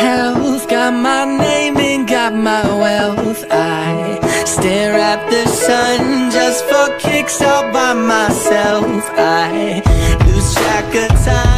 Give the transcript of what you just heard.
health, got my name and got my wealth. I stare at the sun just for kicks all by myself. I lose track of time,